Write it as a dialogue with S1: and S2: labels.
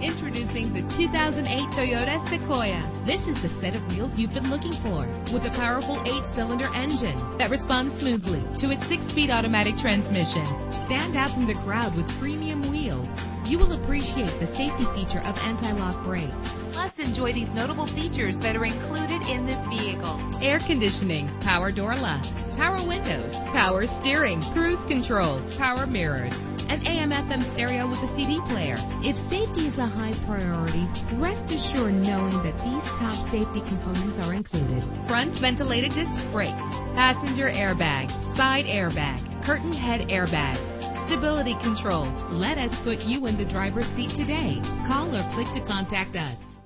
S1: Introducing the 2008 Toyota Sequoia. This is the set of wheels you've been looking for with a powerful eight-cylinder engine that responds smoothly to its six-speed automatic transmission. Stand out from the crowd with premium wheels. You will appreciate the safety feature of anti-lock brakes. Plus, enjoy these notable features that are included in this vehicle. Air conditioning, power door locks, power windows, power steering, cruise control, power mirrors, an AM FM stereo with a CD player. If safety is a high priority, rest assured knowing that these top safety components are included. Front ventilated disc brakes, passenger airbag, side airbag, curtain head airbags, stability control. Let us put you in the driver's seat today. Call or click to contact us.